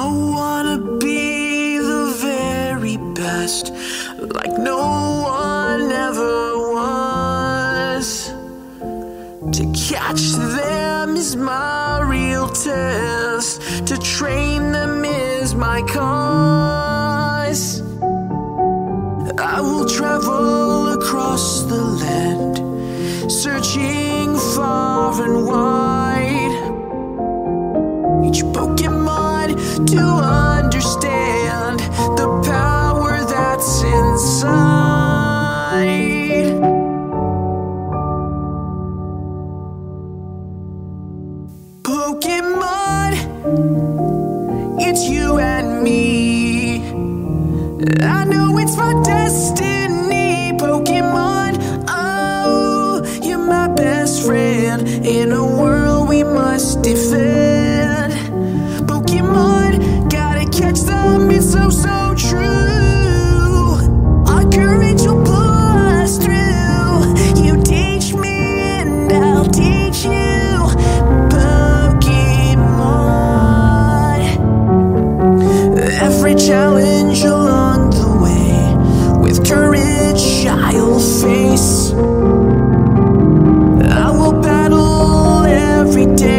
I wanna be the very best, like no one ever was. To catch them is my real test, to train them is my cause. I will travel across the land, searching far and wide. To understand the power that's inside. Pokemon, it's you and me. I know it's my destiny, Pokemon. Oh, you're my best friend in a world we must defend. Courage I'll face. I will battle every day